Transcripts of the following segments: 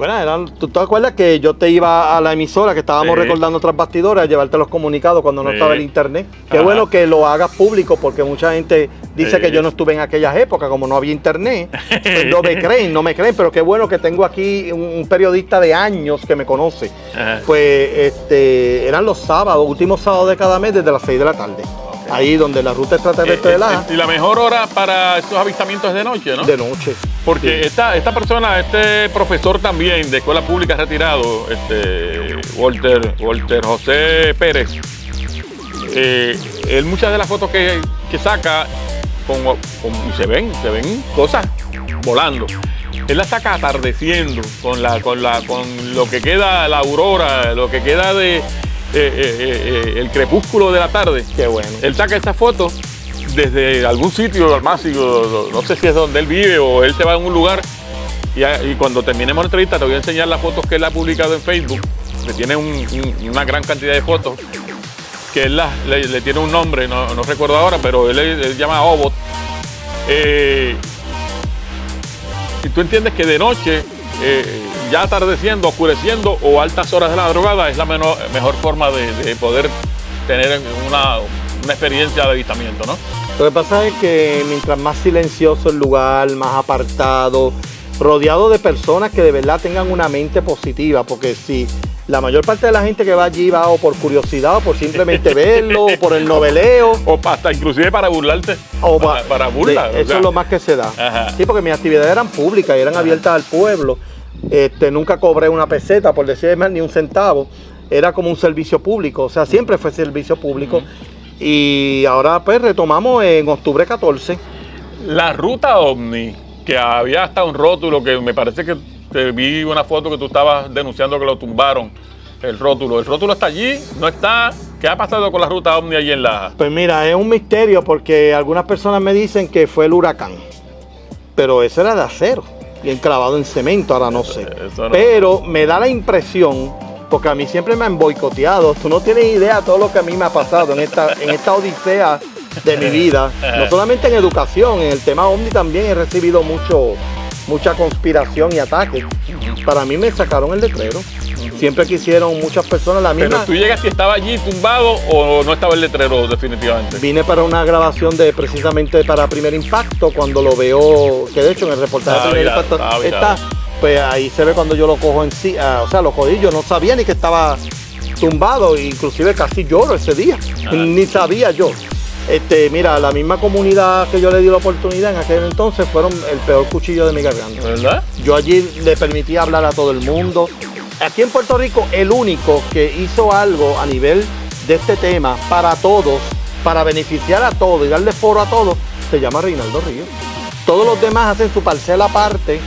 Bueno, ¿tú te acuerdas que yo te iba a la emisora, que estábamos Sí. recordando otras bastidores, a llevarte los comunicados cuando no Sí. estaba el internet? Qué Ajá. bueno que lo hagas público, porque mucha gente dice Sí. que yo no estuve en aquellas épocas, como no había internet. Pues no me creen, no me creen, pero qué bueno que tengo aquí un, un periodista de años que me conoce. Ajá. Pues este, eran los sábados, últimos sábados de cada mes, desde las 6 de la tarde. Ahí donde la ruta extraterrestre Eh, de la eh, y la mejor hora para estos avistamientos es de noche, ¿no? de noche. Porque esta, esta persona, este profesor también de escuela pública retirado, este Walter, Walter José Pérez, eh, él muchas de las fotos que, que saca con, con- y se ven, se ven cosas volando. Él la saca atardeciendo con la, con la, con lo que queda la aurora, lo que queda de eh, eh, eh, el crepúsculo de la tarde. Qué bueno. Él saca esa foto desde algún sitio almácigo, no sé si es donde él vive o él se va a un lugar. Y, a- y cuando terminemos la entrevista te voy a enseñar las fotos que él ha publicado en Facebook, que tiene un- un- una gran cantidad de fotos, que él le, le tiene un nombre, no, no recuerdo ahora, pero él, él llama Obot. Eh, y tú entiendes que de noche, eh, ya atardeciendo, oscureciendo o altas horas de la madrugada es la menor- mejor forma de, de poder tener una, una experiencia de avistamiento, ¿no? Lo que pasa es que mientras más silencioso el lugar, más apartado, rodeado de personas que de verdad tengan una mente positiva, porque si la mayor parte de la gente que va allí va o por curiosidad o por simplemente verlo o por el noveleo O hasta inclusive para burlarte, o para, para burla. de- o eso sea. es lo más que se da. Ajá. Sí, porque mis actividades eran públicas y eran abiertas al pueblo. Este, nunca cobré una peseta, por decir más, ni un centavo. Era como un servicio público, o sea, siempre fue servicio público. Y ahora pues retomamos en octubre 14. La ruta OVNI, que había hasta un rótulo que me parece que te vi una foto que tú estabas denunciando que lo tumbaron. El rótulo. El rótulo está allí, no está. ¿Qué ha pasado con la ruta OVNI allí en Laja? Pues mira, es un misterio porque algunas personas me dicen que fue el huracán. Pero eso era de acero y enclavado en cemento, ahora no sé. No. Pero me da la impresión, porque a mí siempre me han boicoteado, tú no tienes idea de todo lo que a mí me ha pasado en esta, en esta odisea de mi vida. No solamente en educación, en el tema Omni también he recibido mucho, mucha conspiración y ataques. Para mí me sacaron el letrero. Siempre quisieron muchas personas la Pero misma. tú llegas y estaba allí tumbado o no estaba el letrero definitivamente. Vine para una grabación de precisamente para Primer Impacto, cuando lo veo, que de hecho en el reportaje de Primer Impacto está, pues ahí se ve cuando yo lo cojo en sí, ah, o sea, lo cogí, yo no sabía ni que estaba tumbado, inclusive casi lloro ese día, Ah. ni sabía yo. Este, mira, la misma comunidad que yo le di la oportunidad en aquel entonces fueron el peor cuchillo de mi garganta. ¿Verdad? Yo allí le permití hablar a todo el mundo. Aquí en Puerto Rico, el único que hizo algo a nivel de este tema para todos, para beneficiar a todos y darle foro a todos, se llama Reinaldo Ríos. Todos los demás hacen su parcela aparte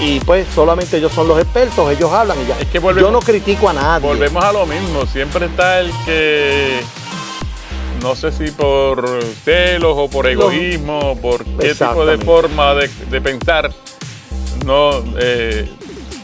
y pues solamente ellos son los expertos, ellos hablan y ya. Es que volvemos- Yo no critico a nadie. Volvemos a lo mismo. Siempre está el que. No sé si por celos o por egoísmo, por qué tipo de forma de, de pensar, no eh,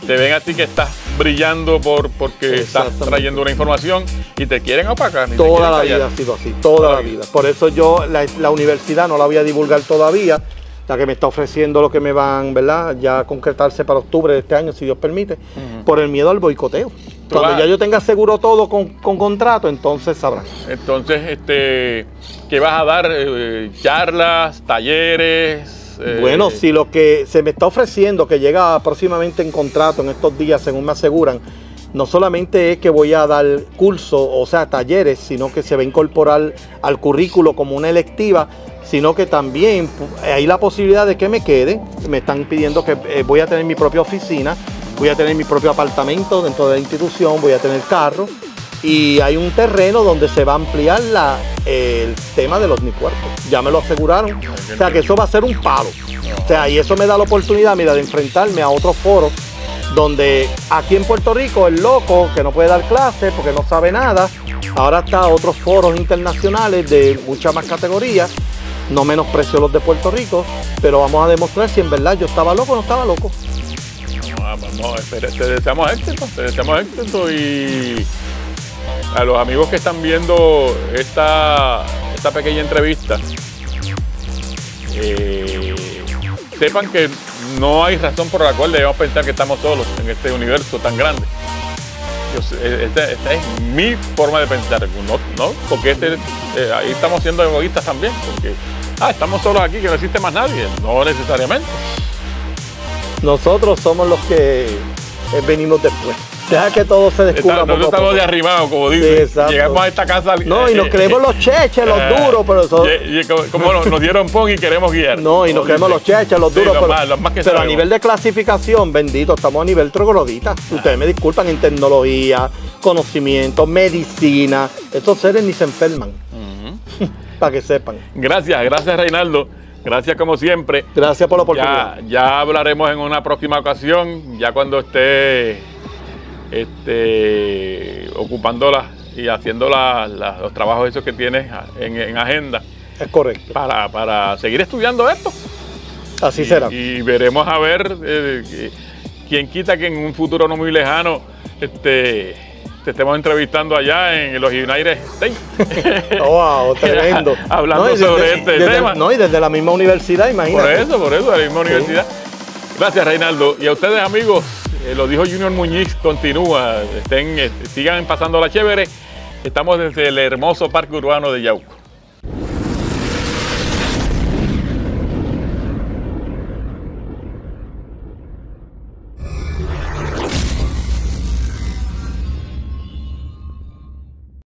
te ven a ti que estás brillando por porque estás trayendo una información y te quieren opacar. Toda quieren la callar. vida ha sido así, toda Toda la vida. Por eso yo la, la universidad no la voy a divulgar todavía, la que me está ofreciendo lo que me van, ¿verdad? Ya concretarse para octubre de este año, si Dios permite, por el miedo al boicoteo. Cuando vas- ya yo tenga seguro todo con, con contrato, entonces sabrán. Entonces, este, ¿qué vas a dar? Eh, charlas, talleres. Eh, Bueno, si lo que se me está ofreciendo, que llega próximamente en contrato en estos días, según me aseguran, no solamente es que voy a dar cursos, o sea, talleres, sino que se va a incorporar al currículo como una electiva, sino que también hay la posibilidad de que me quede. Me están pidiendo que eh, voy a tener mi propia oficina, voy a tener mi propio apartamento dentro de la institución, voy a tener carro. Y hay un terreno donde se va a ampliar la- el tema de los nicuerpos. Ya me lo aseguraron. O sea que eso va a ser un palo. O sea, y eso me da la oportunidad, mira, de enfrentarme a otros foros donde aquí en Puerto Rico el loco que no puede dar clases porque no sabe nada, ahora está otros foros internacionales de muchas más categorías, no menosprecio los de Puerto Rico, pero vamos a demostrar si en verdad yo estaba loco o no estaba loco. Ah, Vamos, te deseamos éxito, te deseamos éxito y a los amigos que están viendo esta, esta pequeña entrevista, eh, sepan que no hay razón por la cual debemos pensar que estamos solos en este universo tan grande. Esta, esta es mi forma de pensar, no, porque este, eh, ahí estamos siendo egoístas también, porque ah, estamos solos aquí, que no existe más nadie, no necesariamente. Nosotros somos los que venimos después. Deja que todo se descubra. nosotros estamos de arribado, como dice. Llegamos a esta casa. No, y nos creemos los cheches, los eh, duros, pero eso. como nos dieron pon y queremos guiar. No, y nos creemos los cheches, los duros, pero, a nivel de clasificación, bendito, estamos a nivel troglodita. Ustedes me disculpan en tecnología, conocimiento, medicina. Estos seres ni se enferman. Para que sepan. Gracias, gracias Reinaldo. Gracias como siempre. Gracias por la oportunidad. Ya, ya hablaremos en una próxima ocasión, ya cuando esté este, ocupándola y haciendo los trabajos esos que tienes en, agenda. Es correcto. Para, seguir estudiando esto. Así será. Y veremos a ver eh, quién quita que en un futuro no muy lejano este, te estemos entrevistando allá en los United States. wow, tremendo. Hablando sobre este tema. No, y desde la misma universidad, imagínate. Por eso, por eso, de la misma universidad. Gracias, Reinaldo. Y a ustedes, amigos, eh, lo dijo Junior Muñiz, continúa. Estén, eh, sigan pasando la chévere. Estamos desde el hermoso Parque Urbano de Yauco.